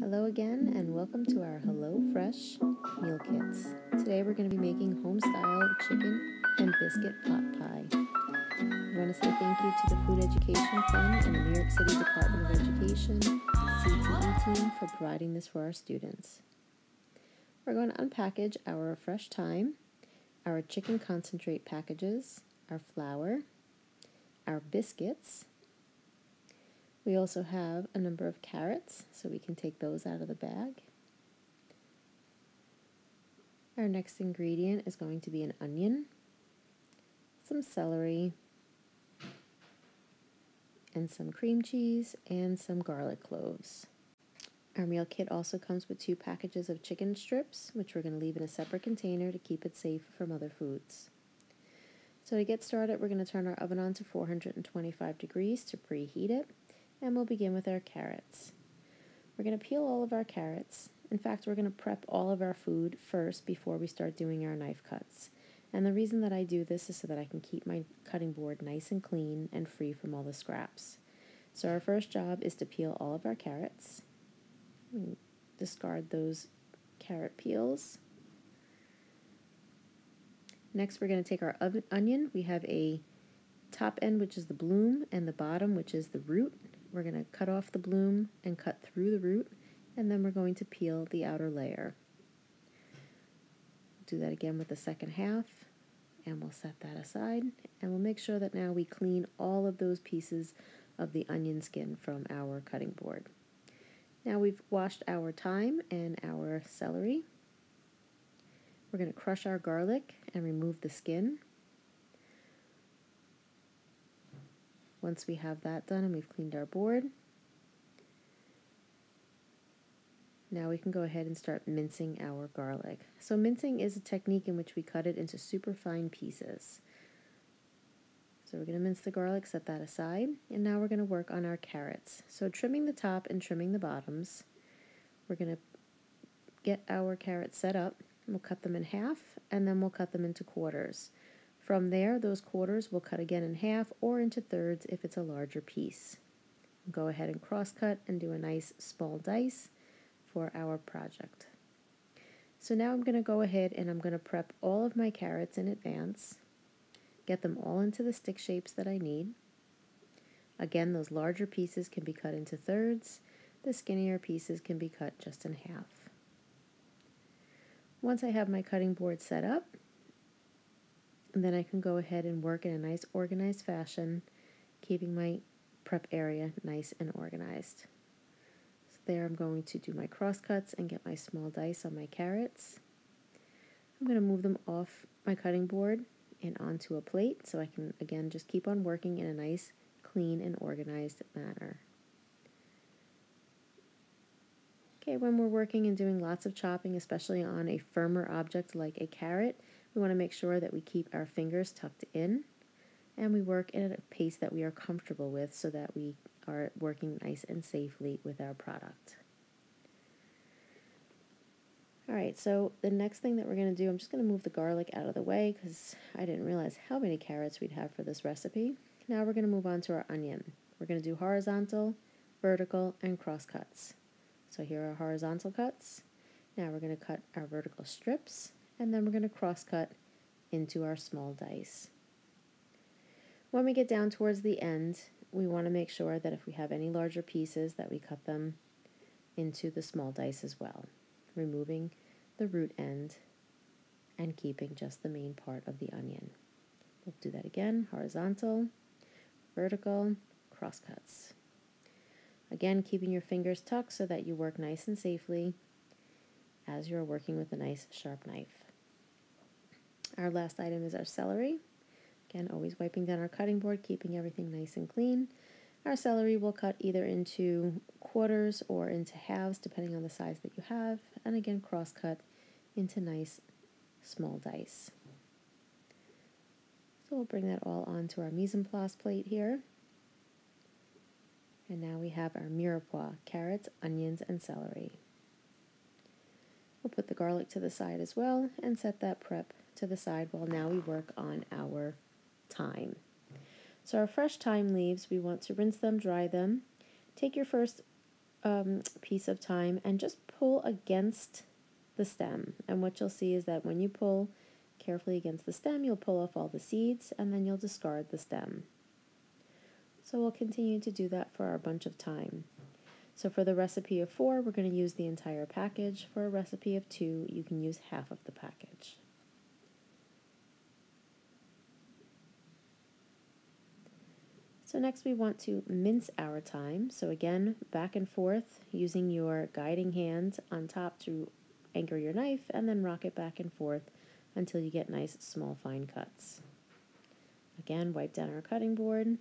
Hello again and welcome to our Hello Fresh meal kits. Today we're going to be making home-style chicken and biscuit pot pie. I want to say thank you to the Food Education Fund and the New York City Department of Education CTE team for providing this for our students. We're going to unpackage our fresh thyme, our chicken concentrate packages, our flour, our biscuits, we also have a number of carrots, so we can take those out of the bag. Our next ingredient is going to be an onion, some celery, and some cream cheese, and some garlic cloves. Our meal kit also comes with two packages of chicken strips, which we're going to leave in a separate container to keep it safe from other foods. So to get started, we're going to turn our oven on to 425 degrees to preheat it and we'll begin with our carrots. We're going to peel all of our carrots. In fact, we're going to prep all of our food first before we start doing our knife cuts. And the reason that I do this is so that I can keep my cutting board nice and clean and free from all the scraps. So our first job is to peel all of our carrots. Discard those carrot peels. Next, we're going to take our onion. We have a top end, which is the bloom, and the bottom, which is the root. We're going to cut off the bloom and cut through the root, and then we're going to peel the outer layer. Do that again with the second half, and we'll set that aside, and we'll make sure that now we clean all of those pieces of the onion skin from our cutting board. Now we've washed our thyme and our celery. We're going to crush our garlic and remove the skin. Once we have that done and we've cleaned our board, now we can go ahead and start mincing our garlic. So mincing is a technique in which we cut it into super fine pieces. So we're going to mince the garlic, set that aside, and now we're going to work on our carrots. So trimming the top and trimming the bottoms, we're going to get our carrots set up. We'll cut them in half, and then we'll cut them into quarters. From there, those quarters we'll cut again in half or into thirds if it's a larger piece. Go ahead and cross cut and do a nice small dice for our project. So now I'm going to go ahead and I'm going to prep all of my carrots in advance, get them all into the stick shapes that I need. Again, those larger pieces can be cut into thirds, the skinnier pieces can be cut just in half. Once I have my cutting board set up, and then I can go ahead and work in a nice organized fashion, keeping my prep area nice and organized. So there I'm going to do my cross cuts and get my small dice on my carrots. I'm going to move them off my cutting board and onto a plate so I can again just keep on working in a nice, clean, and organized manner. Okay, when we're working and doing lots of chopping, especially on a firmer object like a carrot, we want to make sure that we keep our fingers tucked in and we work at a pace that we are comfortable with so that we are working nice and safely with our product. All right, so the next thing that we're going to do, I'm just going to move the garlic out of the way because I didn't realize how many carrots we'd have for this recipe. Now we're going to move on to our onion. We're going to do horizontal, vertical, and cross cuts. So here are horizontal cuts. Now we're going to cut our vertical strips and then we're going to cross cut into our small dice. When we get down towards the end, we want to make sure that if we have any larger pieces that we cut them into the small dice as well, removing the root end and keeping just the main part of the onion. We'll do that again, horizontal, vertical, cross cuts. Again, keeping your fingers tucked so that you work nice and safely as you're working with a nice sharp knife. Our last item is our celery. Again, always wiping down our cutting board, keeping everything nice and clean. Our celery will cut either into quarters or into halves, depending on the size that you have, and again, cross cut into nice small dice. So we'll bring that all onto our mise en place plate here. And now we have our mirepoix, carrots, onions, and celery. We'll put the garlic to the side as well and set that prep to the side while now we work on our thyme. So our fresh thyme leaves, we want to rinse them, dry them. Take your first um, piece of thyme and just pull against the stem. And what you'll see is that when you pull carefully against the stem, you'll pull off all the seeds and then you'll discard the stem. So we'll continue to do that for our bunch of thyme. So for the recipe of four, we're going to use the entire package. For a recipe of two, you can use half of the package. So next we want to mince our thyme. So again, back and forth using your guiding hand on top to anchor your knife and then rock it back and forth until you get nice small fine cuts. Again, wipe down our cutting board.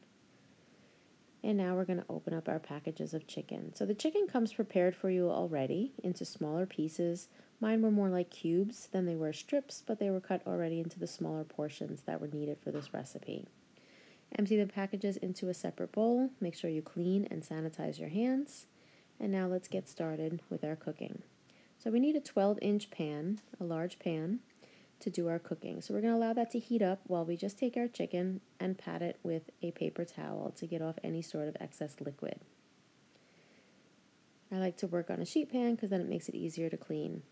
And now we're going to open up our packages of chicken. So the chicken comes prepared for you already into smaller pieces. Mine were more like cubes than they were strips, but they were cut already into the smaller portions that were needed for this recipe. Empty the packages into a separate bowl. Make sure you clean and sanitize your hands. And now let's get started with our cooking. So we need a 12 inch pan, a large pan, to do our cooking. So we're going to allow that to heat up while we just take our chicken and pat it with a paper towel to get off any sort of excess liquid. I like to work on a sheet pan because then it makes it easier to clean.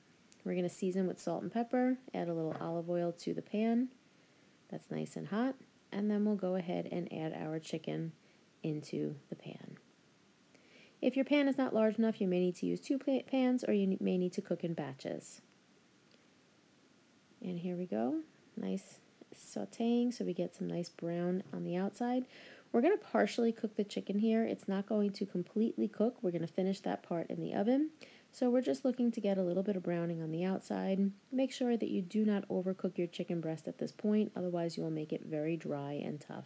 We're going to season with salt and pepper, add a little olive oil to the pan. That's nice and hot and then we'll go ahead and add our chicken into the pan. If your pan is not large enough, you may need to use two pans or you may need to cook in batches. And here we go. Nice sauteing so we get some nice brown on the outside. We're going to partially cook the chicken here. It's not going to completely cook. We're going to finish that part in the oven. So we're just looking to get a little bit of browning on the outside. Make sure that you do not overcook your chicken breast at this point, otherwise you will make it very dry and tough.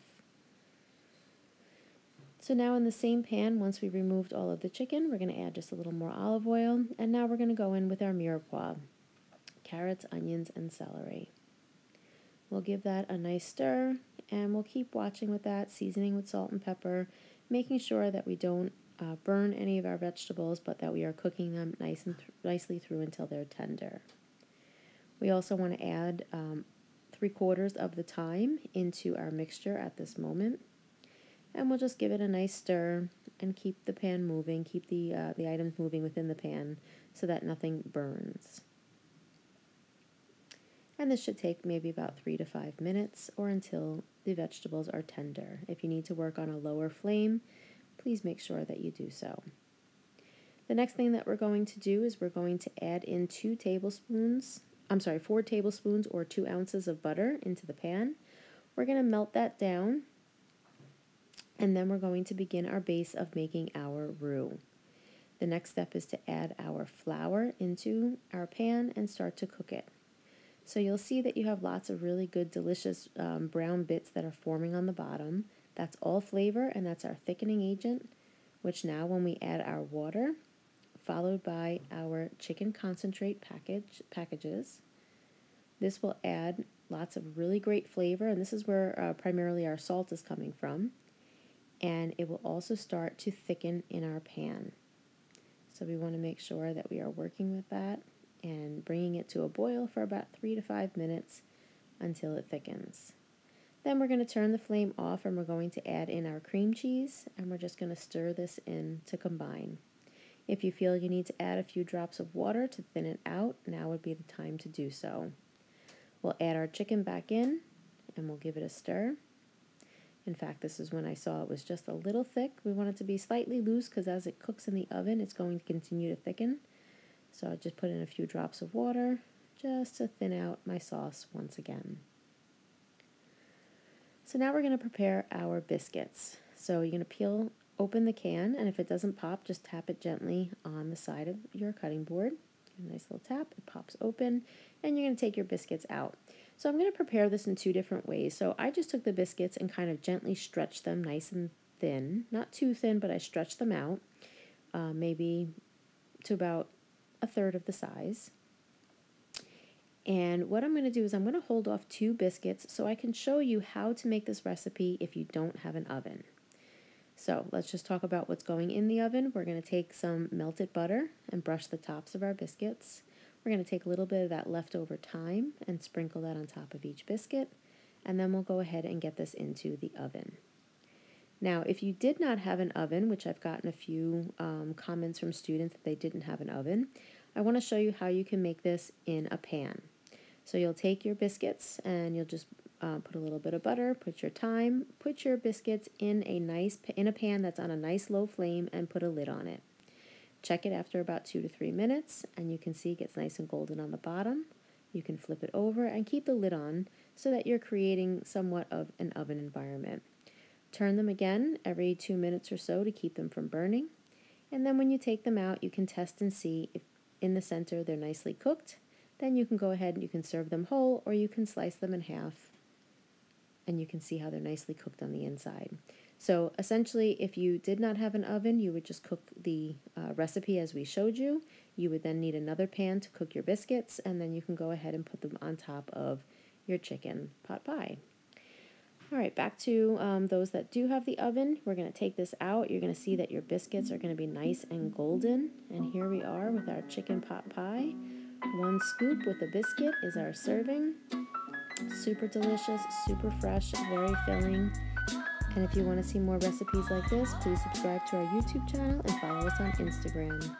So now in the same pan, once we removed all of the chicken, we're going to add just a little more olive oil, and now we're going to go in with our mirepoix, carrots, onions, and celery. We'll give that a nice stir, and we'll keep watching with that, seasoning with salt and pepper, making sure that we don't uh, burn any of our vegetables, but that we are cooking them nice and th nicely through until they're tender. We also want to add um, three quarters of the thyme into our mixture at this moment. And we'll just give it a nice stir and keep the pan moving, keep the, uh, the items moving within the pan so that nothing burns. And this should take maybe about three to five minutes or until the vegetables are tender. If you need to work on a lower flame, please make sure that you do so. The next thing that we're going to do is we're going to add in two tablespoons, I'm sorry, four tablespoons or two ounces of butter into the pan. We're going to melt that down and then we're going to begin our base of making our roux. The next step is to add our flour into our pan and start to cook it. So you'll see that you have lots of really good delicious um, brown bits that are forming on the bottom. That's all flavor and that's our thickening agent, which now when we add our water, followed by our chicken concentrate package packages, this will add lots of really great flavor and this is where uh, primarily our salt is coming from. And it will also start to thicken in our pan. So we want to make sure that we are working with that and bringing it to a boil for about three to five minutes until it thickens. Then we're going to turn the flame off and we're going to add in our cream cheese and we're just going to stir this in to combine. If you feel you need to add a few drops of water to thin it out, now would be the time to do so. We'll add our chicken back in and we'll give it a stir. In fact, this is when I saw it was just a little thick. We want it to be slightly loose because as it cooks in the oven, it's going to continue to thicken. So I just put in a few drops of water just to thin out my sauce once again. So now we're going to prepare our biscuits. So you're going to peel open the can, and if it doesn't pop, just tap it gently on the side of your cutting board. A nice little tap, it pops open, and you're going to take your biscuits out. So I'm going to prepare this in two different ways. So I just took the biscuits and kind of gently stretched them nice and thin. Not too thin, but I stretched them out, uh, maybe to about a third of the size. And what I'm going to do is I'm going to hold off two biscuits so I can show you how to make this recipe if you don't have an oven. So let's just talk about what's going in the oven. We're going to take some melted butter and brush the tops of our biscuits. We're going to take a little bit of that leftover thyme and sprinkle that on top of each biscuit. And then we'll go ahead and get this into the oven. Now, if you did not have an oven, which I've gotten a few um, comments from students that they didn't have an oven, I want to show you how you can make this in a pan. So you'll take your biscuits and you'll just uh, put a little bit of butter, put your thyme, put your biscuits in a nice in a pan that's on a nice low flame and put a lid on it. Check it after about two to three minutes and you can see it gets nice and golden on the bottom. You can flip it over and keep the lid on so that you're creating somewhat of an oven environment. Turn them again every two minutes or so to keep them from burning. And then when you take them out, you can test and see if in the center they're nicely cooked. Then you can go ahead and you can serve them whole or you can slice them in half and you can see how they're nicely cooked on the inside. So essentially, if you did not have an oven, you would just cook the uh, recipe as we showed you. You would then need another pan to cook your biscuits, and then you can go ahead and put them on top of your chicken pot pie. All right, back to um, those that do have the oven. We're going to take this out. You're going to see that your biscuits are going to be nice and golden. And here we are with our chicken pot pie. One scoop with a biscuit is our serving. Super delicious, super fresh, very filling. And if you want to see more recipes like this, please subscribe to our YouTube channel and follow us on Instagram.